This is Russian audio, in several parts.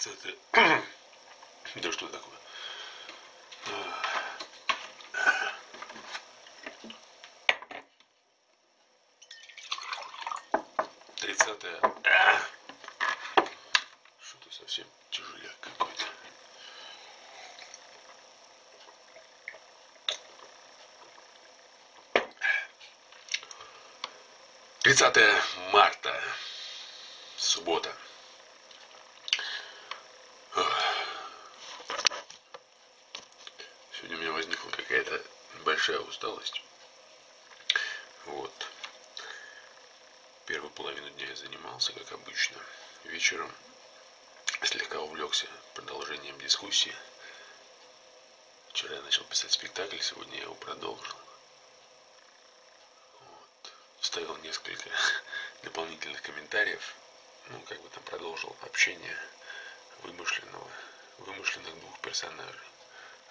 30 Да что такое? Тридцатое. Что-то совсем тяжеляк какой-то. Тридцатое марта. Суббота. Сегодня у меня возникла какая-то большая усталость. Вот. Первую половину дня я занимался, как обычно. Вечером слегка увлекся продолжением дискуссии. Вчера я начал писать спектакль, сегодня я его продолжил. Вот. Вставил несколько дополнительных комментариев. Ну, как бы там продолжил общение вымышленного, вымышленных двух персонажей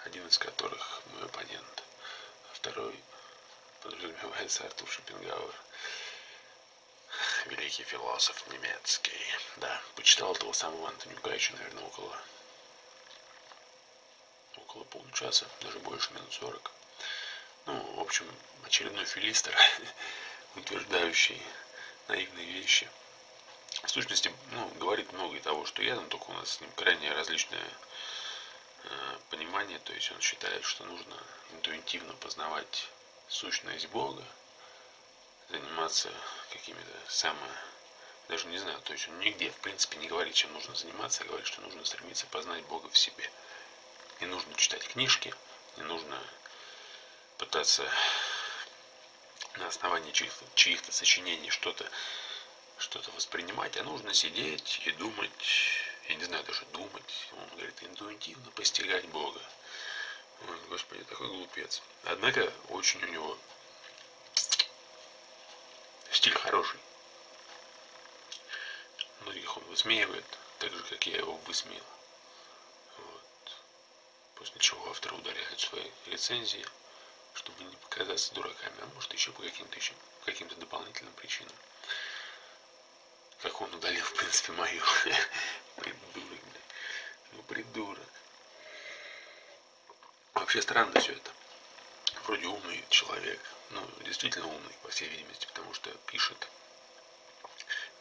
один из которых мой оппонент, а второй подразумевается Артур Шопенгауэр, великий философ немецкий. Да, почитал того самого Антонию Гайча, наверное, около около получаса, даже больше, минут сорок. Ну, в общем, очередной филистер, утверждающий наивные вещи. В сущности, ну, говорит много и того, что я, но только у нас с ним крайне различная Э, понимание, то есть он считает, что нужно интуитивно познавать сущность Бога, заниматься какими-то само, даже не знаю, то есть он нигде, в принципе, не говорит, чем нужно заниматься, а говорит, что нужно стремиться познать Бога в себе. Не нужно читать книжки, не нужно пытаться на основании чьих-то, чьих-то сочинений что-то что-то воспринимать, а нужно сидеть и думать я не знаю даже думать, он говорит, интуитивно постигать Бога. Ой, Господи, такой глупец. Однако очень у него стиль хороший. Многих он высмеивает, так же, как я его высмеял. Вот. После чего авторы удаляют свои рецензии, чтобы не показаться дураками, а может еще по каким-то еще каким-то дополнительным причинам. Как он удалил, в принципе, мою. Придурок, Ну, придурок. Вообще странно все это. Вроде умный человек. Ну, действительно умный, по всей видимости, потому что пишет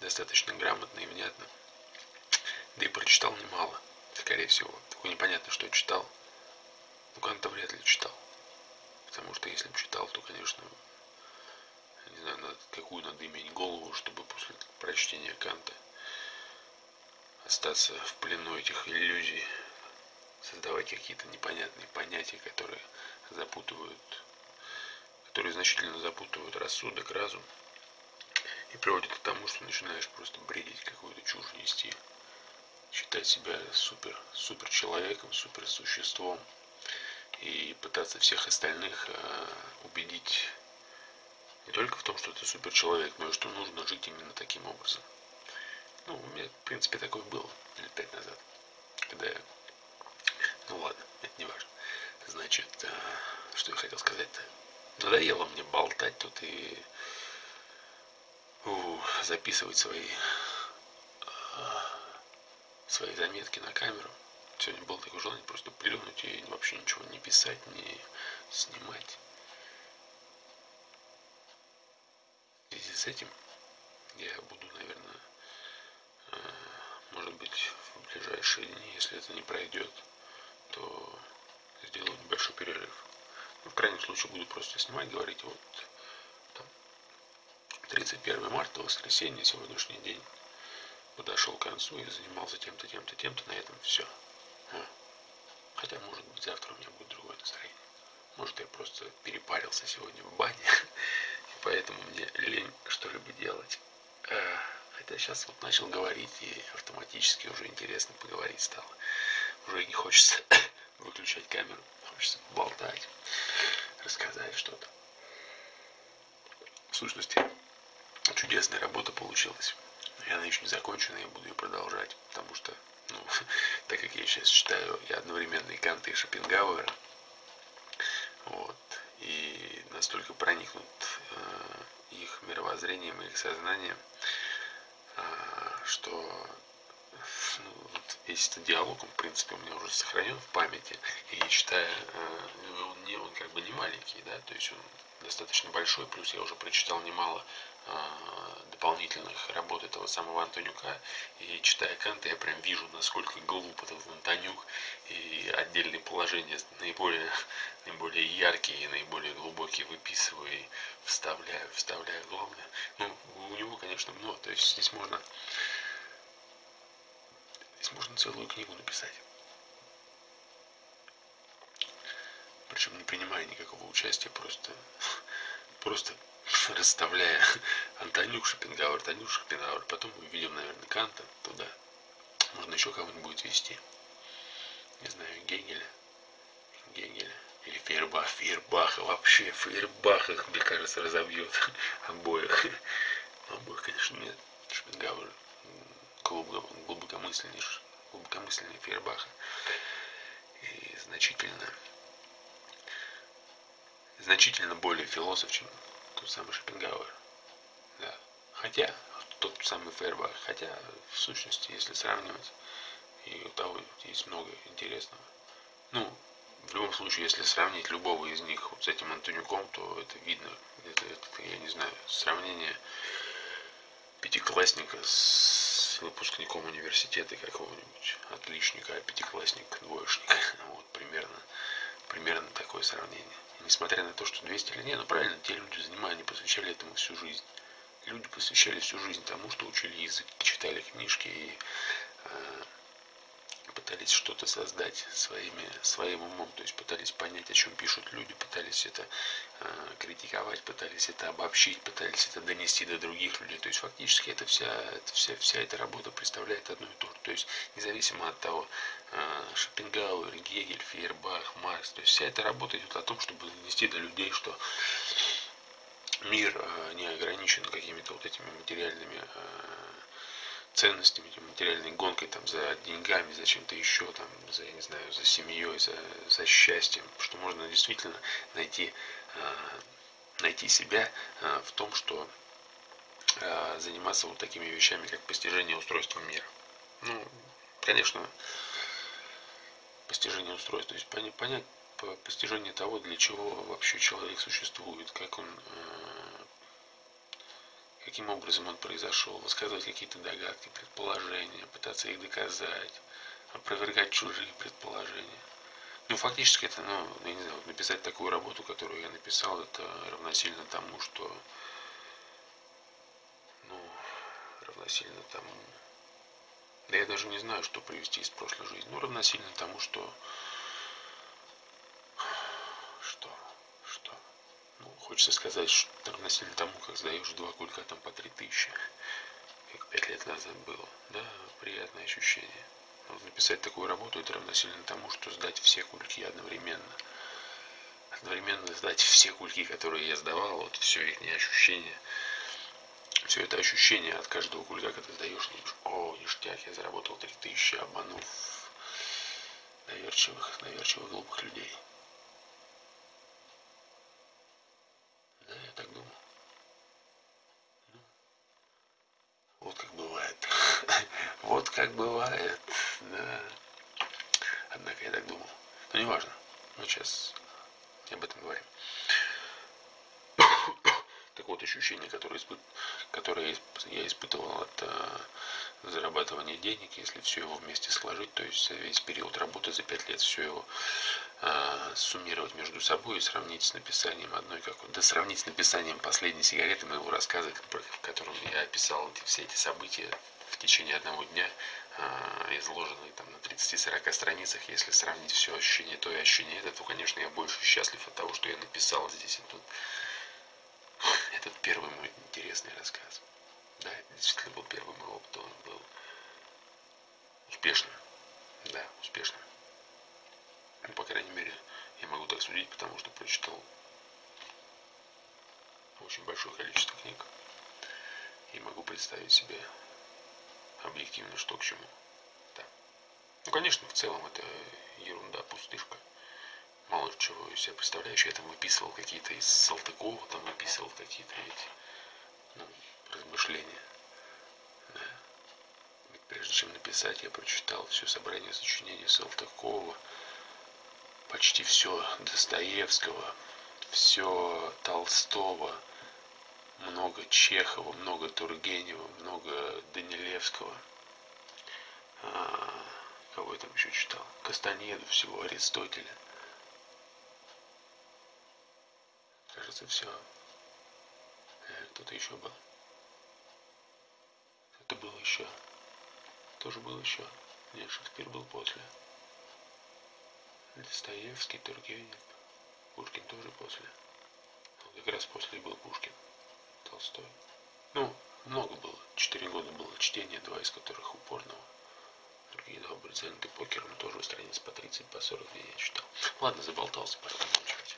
достаточно грамотно и внятно. Да и прочитал немало, скорее всего. Такое непонятно, что читал. Ну, Канта вряд ли читал. Потому что если бы читал, то, конечно, не знаю, надо, какую надо иметь голову, чтобы после прочтения Канта остаться в плену этих иллюзий, создавать какие-то непонятные понятия, которые запутывают, которые значительно запутывают рассудок, разум и приводят к тому, что начинаешь просто бредить какую-то чушь нести, считать себя супер, супер человеком, супер существом и пытаться всех остальных э, убедить не только в том, что ты супер человек, но и что нужно жить именно таким образом. Ну, у меня, в принципе, такое было лет пять назад, когда я... Ну ладно, это не важно. Значит, э, что я хотел сказать-то? Надоело мне болтать тут и у, записывать свои э, свои заметки на камеру. Сегодня было такое желание просто плюнуть и вообще ничего не писать, не снимать. с этим я буду, наверное, может быть, в ближайшие дни, если это не пройдет, то сделаю небольшой перерыв. Ну, в крайнем случае буду просто снимать, говорить вот там, 31 марта, воскресенье, сегодняшний день подошел к концу и занимался тем-то, тем-то, тем-то, на этом все. А. Хотя, может быть, завтра у меня будет другое настроение. Может, я просто перепарился сегодня в бане поэтому мне лень что-либо делать. Хотя сейчас вот начал говорить, и автоматически уже интересно поговорить стало. Уже не хочется выключать камеру, хочется болтать, рассказать что-то. В сущности, чудесная работа получилась. И она еще не закончена, я буду ее продолжать, потому что, ну, так как я сейчас читаю и одновременно и Канта, и Шопенгауэра, вот, и настолько проникнут э, их мировоззрением их сознанием, что ну, вот весь этот диалог, он, в принципе, у меня уже сохранен в памяти. И читая, он, не, он как бы не маленький, да, то есть он достаточно большой, плюс я уже прочитал немало дополнительных работ этого самого Антонюка. И читая Канта, я прям вижу, насколько глуп этот Антонюк. И отдельные положения наиболее, наиболее яркие и наиболее глубокие выписываю вставляю, вставляю. Главное, ну, у него, конечно, много. То есть здесь можно, здесь можно целую книгу написать. Причем не принимая никакого участия, просто, просто расставляя Антонюк Шопенгауэр, Антонюк Шопенгауэр. Потом введем, наверное, Канта туда. Можно еще кого-нибудь вести. Не знаю, Гегеля. Гегеля. Или Фейербах. Фейербаха вообще. Фейербах их, мне кажется, разобьет обоих. Обоих, конечно, нет. Шопенгауэр глубокомысленнее, глубокомысленнее Фейербаха. И значительно значительно более философ, чем тот самый Шопенгауэр. Да. Хотя, тот самый Фейербах, хотя, в сущности, если сравнивать, и у того есть много интересного. Ну, в любом случае, если сравнить любого из них вот с этим Антонюком, то это видно. Это, это, я не знаю, сравнение пятиклассника с выпускником университета какого-нибудь отличника, а пятиклассник двоечник. Вот примерно, примерно такое сравнение несмотря на то, что 200 лет, не, ну правильно, те люди занимали, они посвящали этому всю жизнь. Люди посвящали всю жизнь тому, что учили язык, читали книжки и пытались что-то создать своими, своим умом, то есть пытались понять, о чем пишут люди, пытались это э, критиковать, пытались это обобщить, пытались это донести до других людей. То есть фактически это вся, это вся, вся эта работа представляет одно и то же. То есть независимо от того, э, Шопенгауэр, Гегель, Фейербах, Маркс, то есть вся эта работа идет о том, чтобы донести до людей, что мир э, не ограничен какими-то вот этими материальными э, ценностями, материальной гонкой там за деньгами, за чем-то еще, там, за, я не знаю, за семьей, за, за счастьем, что можно действительно найти, э, найти себя э, в том, что э, заниматься вот такими вещами, как постижение устройства мира. Ну, конечно, постижение устройства, то есть понять постижение того, для чего вообще человек существует, как он каким образом он произошел, высказывать какие-то догадки, предположения, пытаться их доказать, опровергать чужие предположения. Ну, фактически это, ну, я не знаю, написать такую работу, которую я написал, это равносильно тому, что, ну, равносильно тому, да я даже не знаю, что привести из прошлой жизни, ну, равносильно тому, что Хочется сказать, что равносильно тому, как сдаешь два кулька там по три тысячи, как пять лет назад было. Да, приятное ощущение. Вот написать такую работу, это равносильно тому, что сдать все кульки одновременно. Одновременно сдать все кульки, которые я сдавал, вот все их ощущение. Все это ощущение от каждого кулька, когда сдаешь, о, ништяк, я заработал три тысячи, обманув доверчивых, доверчивых глупых людей. так думал. Ну, вот как бывает. вот как бывает, да. Однако я так думал. Но неважно. Мы сейчас не об этом говорим. так вот, ощущение, которое, испыт... которое я испытывал от э, зарабатывания денег, если все его вместе сложить, то есть весь период работы за пять лет, все его э, суммировать между собой и сравнить с написанием одной какой да сравнить с написанием последней сигареты моего рассказа, в котором я описал эти, все эти события в течение одного дня, э, изложенные там на 30-40 страницах, если сравнить все ощущение то и ощущение это, то, конечно, я больше счастлив от того, что я написал здесь и тут. Этот первый мой интересный рассказ. Да, это действительно был первый мой опыт, он был успешным. Да, успешным. Ну, по крайней мере, я могу так судить, потому что прочитал очень большое количество книг. И могу представить себе объективно, что к чему. Да. Ну, конечно, в целом это ерунда, пустышка. Мало чего из себя представляющий. Я там выписывал какие-то из Салтыкова, там выписывал какие-то эти ну, размышления. Да. прежде чем написать, я прочитал все собрание сочинений Салтыкова, почти все Достоевского, все Толстого, много Чехова, много Тургенева, много Данилевского. А, кого я там еще читал? Кастанеду всего, Аристотеля. Кажется, все. Э, кто-то еще был. Это было еще. Тоже был еще. Нет, Шекспир был после. Достоевский, Тургенев. Пушкин тоже после. Ну, как раз после был Пушкин. Толстой. Ну, много было. Четыре года было чтение, два из которых упорного. Другие два были заняты покером, тоже страниц по 30, по 40 я читал. Ладно, заболтался, пора заканчивать.